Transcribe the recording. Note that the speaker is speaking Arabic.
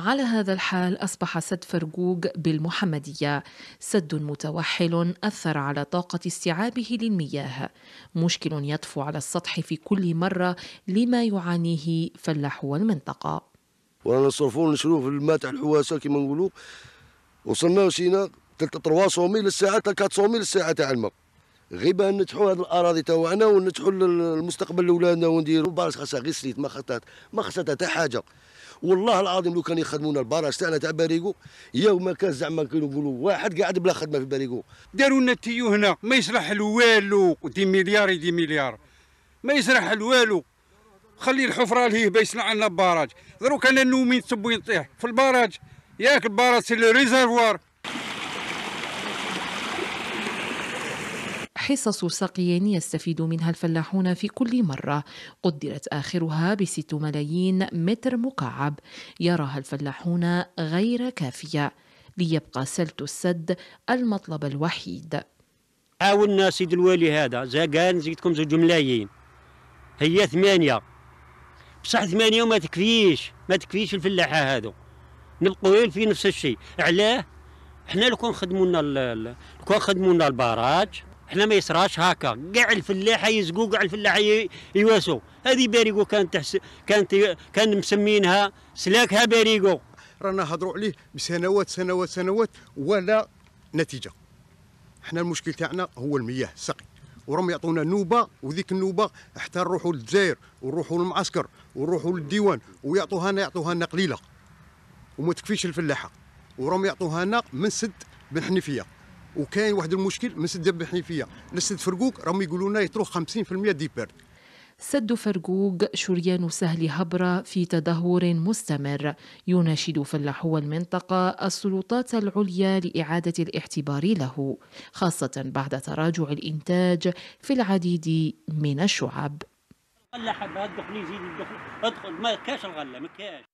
على هذا الحال أصبح سد فرقوق بالمحمدية سد متوحل أثر على طاقة استيعابه للمياه مشكل يطفو على السطح في كل مرة لما يعانيه فلاحو المنطقة وأنا نصرفون نشروه في الماء تاع الحواسة كما نقولوا وصلنا وشينا 300 للساعه 400 للساعه تاع الماء. غير باه ننجحوا هذه الاراضي تاعنا وننجحوا المستقبل لاولادنا ونديروا البارج خاصها غير سليت ما خطات ما خصها حتى حاجة. والله العظيم لو كان يخدمونا البراج تاعنا تاع باريكو يوم كان زعما كانوا يقولوا واحد قاعد بلا خدمة في باريكو. داروا لنا تيو هنا ما يصلح له والو دي مليار دي مليار. ما يصلح له والو خلي الحفرة اللي هي يصنع لنا باراج دروك أنا نومي تصب يطيح في البراج ياك البراج سي لو ريزرفوار. حصص سقي يستفيد منها الفلاحون في كل مرة. قدرت آخرها بست ملايين متر مكعب. يراها الفلاحون غير كافية. ليبقى سلت السد المطلب الوحيد. حاولنا سيد الوالي هذا زقان نزيدكم زوج ملايين. هي ثمانية. بصح ثمانية وما تكفيش ما تكفيش الفلاحة هذو نبقوا في نفس الشيء. علاه إحنا لو كان خدموا لنا لو كان خدموا لنا البراج إحنا ما يصراش هكا. كاع الفلاحه يزقوا كاع الفلاحه يواسوا هذه باريغو كانت تحس كانت كان مسمينها سلاكها باريغو رانا هضروا عليه بسنوات سنوات سنوات ولا نتيجة. إحنا المشكل تاعنا هو المياه السقي. وراهم يعطونا نوبة وذيك النوبة حتى نروحوا للجزائر ونروحوا للمعسكر ونروحوا للديوان ويعطوها لنا يعطوها لنا قليلة. وما تكفيش الفلاحه وراهم يعطوها لنا من سد بن حنيفية. وكاين واحد المشكل من سد بن حنيفيه لسد فرقوق راهم يقولوا لنا يطرو 50% ديبارد سد فرقوق شريان سهل هبرة في تدهور مستمر. يناشد فلاحو المنطقة السلطات العليا لإعادة الاعتبار له خاصة بعد تراجع الإنتاج في العديد من الشعب. غله حبه ادخل يزيد ادخل أدخل ما كاش الغله ما كاش.